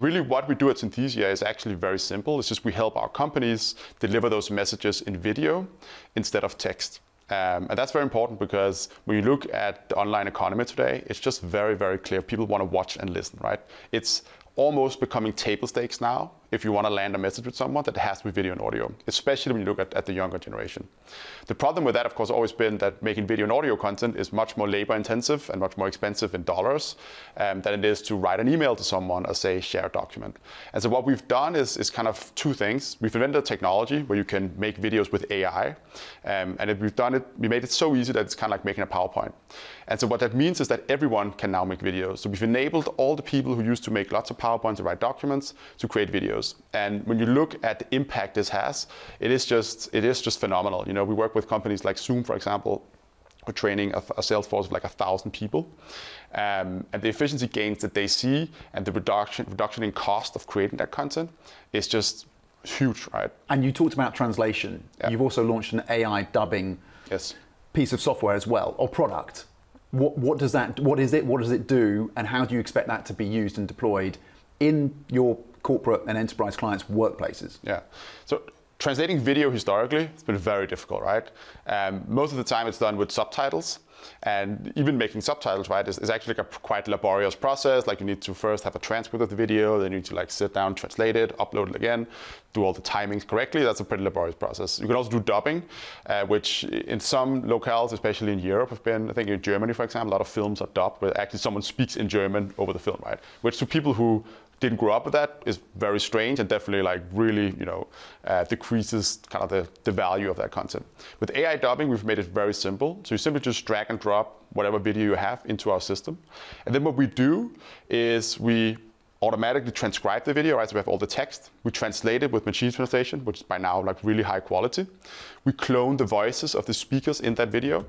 Really, what we do at Synthesia is actually very simple. It's just we help our companies deliver those messages in video instead of text. Um, and that's very important because when you look at the online economy today, it's just very, very clear. People want to watch and listen, right? It's almost becoming table stakes now if you want to land a message with someone that has to be video and audio, especially when you look at, at the younger generation. The problem with that, of course, always been that making video and audio content is much more labor intensive and much more expensive in dollars um, than it is to write an email to someone or say share a document. And so what we've done is, is kind of two things. We've invented technology where you can make videos with AI. Um, and we've done it, we made it so easy that it's kind of like making a PowerPoint. And so what that means is that everyone can now make videos. So we've enabled all the people who used to make lots of PowerPoints and write documents to create videos. And when you look at the impact this has, it is just it is just phenomenal. You know, we work with companies like Zoom, for example, we're training a, a, sales force of like a thousand people. Um, and the efficiency gains that they see and the reduction reduction in cost of creating that content is just huge, right? And you talked about translation. Yeah. You've also launched an AI dubbing yes. piece of software as well, or product. What, what does that, what is it, what does it do, and how do you expect that to be used and deployed in your corporate and enterprise clients' workplaces? Yeah. So translating video historically has been very difficult, right? Um, most of the time it's done with subtitles. And even making subtitles, right, is, is actually like a quite laborious process. Like you need to first have a transcript of the video, then you need to like sit down, translate it, upload it again, do all the timings correctly. That's a pretty laborious process. You can also do dubbing, uh, which in some locales, especially in Europe, have been, I think in Germany, for example, a lot of films are dubbed where actually someone speaks in German over the film, right? Which to people who didn't grow up with that is very strange and definitely like really you know uh, decreases kind of the, the value of that content. With AI dubbing, we've made it very simple. So you simply just drag and drop whatever video you have into our system, and then what we do is we automatically transcribe the video, right? So we have all the text. We translate it with machine translation, which is by now like really high quality. We clone the voices of the speakers in that video,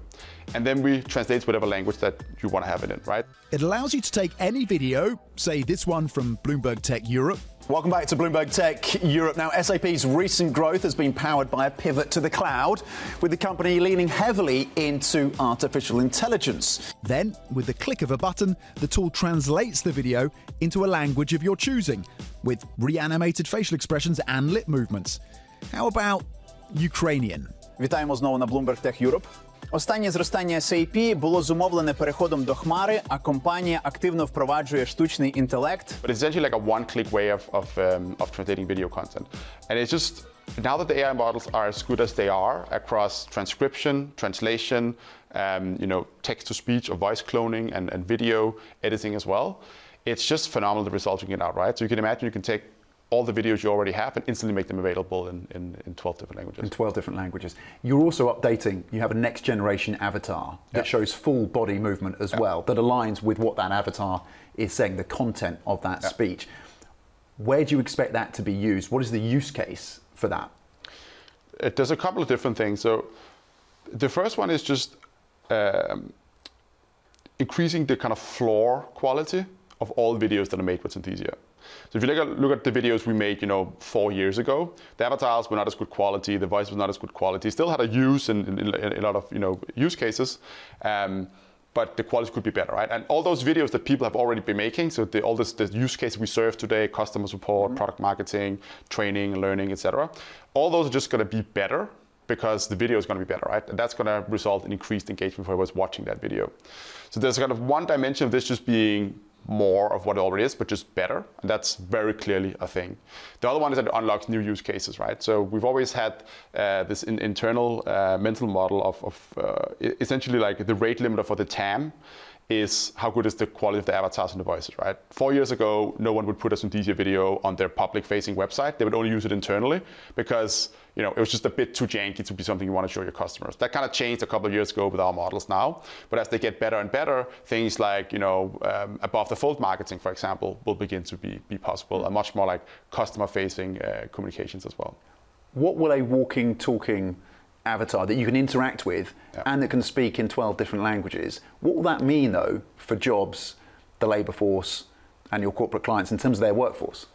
and then we translate whatever language that you want to have it in right? It allows you to take any video, say this one from Bloomberg Tech Europe, Welcome back to Bloomberg Tech Europe. Now, SAP's recent growth has been powered by a pivot to the cloud, with the company leaning heavily into artificial intelligence. Then, with the click of a button, the tool translates the video into a language of your choosing, with reanimated facial expressions and lip movements. How about Ukrainian? Вітаємо знову на Bloomberg Tech Europe. Останнє зростання SAP було зумовлене переходом до хмари, а компанія активно впроваджує штучний інтелект. But it's essentially like a one-click way of of um, of translating video content, and it's just now that the AI models are as good as they are across transcription, translation, um, you know, text-to-speech or voice cloning and, and video editing as well. It's just phenomenal the results you get out, right? So you can imagine you can take all the videos you already have and instantly make them available in, in, in 12 different languages. In 12 different languages. You're also updating, you have a next generation avatar that yeah. shows full body movement as yeah. well, that aligns with what that avatar is saying, the content of that yeah. speech. Where do you expect that to be used? What is the use case for that? It, does a couple of different things. So the first one is just um, increasing the kind of floor quality of all videos that are made with Synthesia. So if you look at, look at the videos we made, you know, four years ago, the avatars were not as good quality, the voice was not as good quality. Still had a use in, in, in a lot of you know use cases. Um, but the quality could be better, right? And all those videos that people have already been making, so the, all this, the use cases we serve today, customer support, mm-hmm. product marketing, training, learning, etc., all those are just going to be better because the video is going to be better, right? And that's going to result in increased engagement for whoever's watching that video. So there's kind of one dimension of this just being more of what it already is, but just better. And that's very clearly a thing. The other one is that it unlocks new use cases, right? So we've always had uh, this in, internal uh, mental model of, of uh, essentially like the rate limiter for the TAM is how good is the quality of the avatars and the voices, right? Four years ago, no one would put a Synthesia video on their public-facing website. They would only use it internally because you know it was just a bit too janky to be something you want to show your customers. That kind of changed a couple of years ago with our models now. But as they get better and better, things like you know um, above the fold marketing, for example, will begin to be be possible, and much more like customer-facing uh, communications as well. What will a walking, talking avatar that you can interact with yeah. and that can speak in 12 different languages. What will that mean, though, for jobs, the labour force, and your corporate clients in terms of their workforce?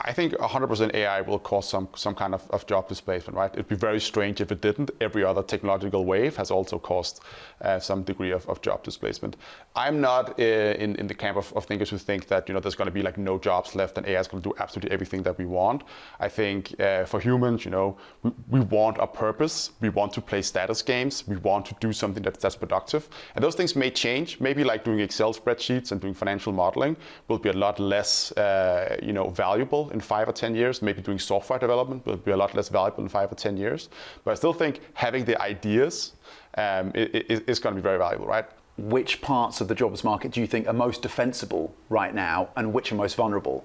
I think 100% AI will cause some some kind of, of job displacement, right? It'd be very strange if it didn't. Every other technological wave has also caused uh, some degree of, of job displacement. I'm not uh, in, in the camp of, of thinkers who think that you know there's going to be like no jobs left and AI is going to do absolutely everything that we want. I think uh, for humans, you know, we, we want a purpose. We want to play status games. We want to do something that, that's productive. And those things may change. Maybe like doing Excel spreadsheets and doing financial modeling will be a lot less, uh, you know, valuable in five or 10 years. Maybe doing software development will be a lot less valuable in five or 10 years. But I still think having the ideas um, is, is going to be very valuable, right? Which parts of the jobs market do you think are most defensible right now and which are most vulnerable?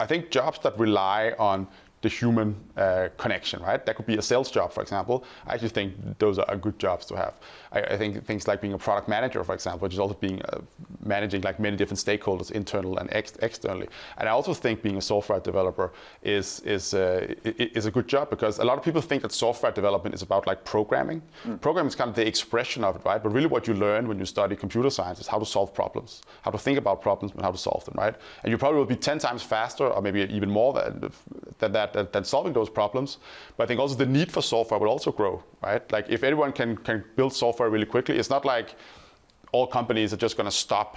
I think jobs that rely on the human uh, connection, right? That could be a sales job, for example. I actually think those are good jobs to have. I, I think things like being a product manager, for example, which is also being uh, managing like many different stakeholders, internal and ex- externally. And I also think being a software developer is is uh, is a good job because a lot of people think that software development is about like programming. Mm. Programming is kind of the expression of it, right? But really, what you learn when you study computer science is how to solve problems, how to think about problems, and how to solve them, right? And you probably will be 10 times faster, or maybe even more than, than that than, than solving those problems. But I think also the need for software will also grow, right? Like if everyone can, can build software really quickly, it's not like all companies are just going to stop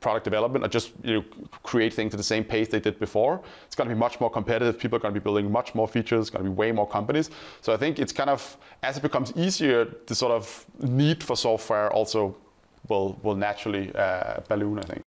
product development or just you know, create things at the same pace they did before. It's going to be much more competitive. People are going to be building much more features. It's going to be way more companies. So I think it's kind of as it becomes easier, the sort of need for software also will will naturally uh, balloon. I think.